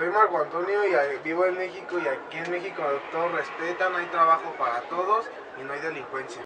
Soy Marco Antonio y vivo en México y aquí en México todos respetan, hay trabajo para todos y no hay delincuencia.